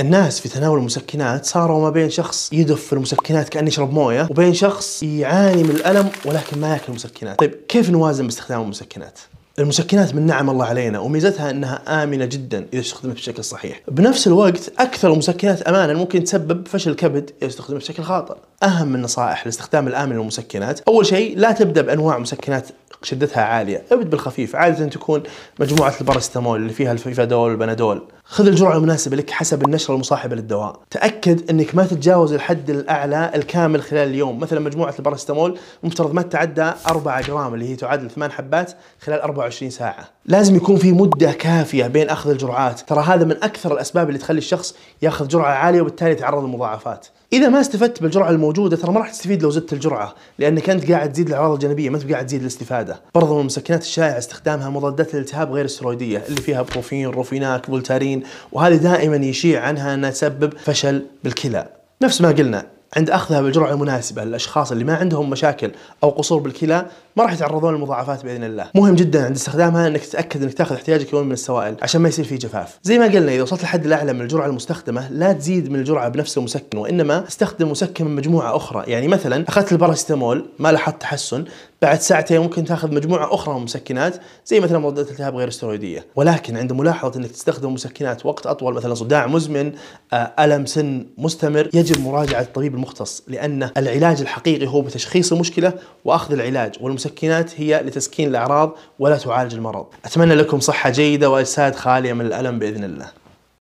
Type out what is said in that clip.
الناس في تناول المسكنات صاروا ما بين شخص يدف في المسكنات كأنه يشرب موية وبين شخص يعاني من الألم ولكن ما يأكل مسكنات طيب كيف نوازن باستخدام المسكنات المسكنات من نعم الله علينا وميزتها أنها آمنة جدا إذا استخدمت بشكل صحيح. بنفس الوقت أكثر المسكنات امانا ممكن تسبب فشل كبد إذا استخدمت بشكل خاطئ. أهم النصائح لاستخدام الآمن للمسكنات، أول شيء لا تبدأ بأنواع مسكنات شدتها عالية، أبد بالخفيف، عادة تكون مجموعة البارستامول اللي فيها الفيفادول والبنادول. خذ الجرعة المناسبة لك حسب النشرة المصاحبة للدواء. تأكد إنك ما تتجاوز الحد الأعلى الكامل خلال اليوم، مثلا مجموعة البارستامول مفترض ما تتعدى 4 جرام اللي هي تعادل 8 حبات خلال 24 ساعة. لازم يكون في مدة كافية بين أخذ الجرعات، ترى هذا من أكثر الأسباب اللي تخلي الشخص يأخذ جرعة عالية وبالتالي يتعرض للمضاعفات. إذا ما استفدت بالجرعة الموجودة ترى ما راح تستفيد لو زدت الجرعة لأنك انت قاعد تزيد الأعراض الجانبية ما انت قاعد تزيد الاستفادة. برضو من المسكنات الشائعة استخدامها مضادات الالتهاب غير السترويديه اللي فيها بروفين روفيناك فولتارين وهذه دائما يشيع عنها أنها تسبب فشل بالكلى. نفس ما قلنا عند أخذها بالجرعة المناسبة للأشخاص اللي ما عندهم مشاكل أو قصور بالكلى ما راح يتعرضون للمضاعفات بإذن الله. مهم جدا عند استخدامها إنك تتأكد إنك تأخذ احتياجك يومي من السوائل عشان ما يصير في جفاف. زي ما قلنا إذا وصلت الحد الأعلى من الجرعة المستخدمة لا تزيد من الجرعة بنفس المسكن وإنما استخدم مسكن من مجموعة أخرى. يعني مثلا أخذت الباراسيتامول ما لاحظت تحسن بعد ساعتين ممكن تاخذ مجموعة أخرى من المسكنات زي مثلا مضادات الالتهاب غير السترويديه ولكن عند ملاحظة إنك تستخدم مسكنات وقت أطول مثلا صداع مزمن آه، ألم سن مستمر يجب مراجعة الطبيب المختص لأن العلاج الحقيقي هو بتشخيص المشكلة وأخذ العلاج والمسكنات هي لتسكين الأعراض ولا تعالج المرض. أتمنى لكم صحة جيدة وأجساد خالية من الألم بإذن الله.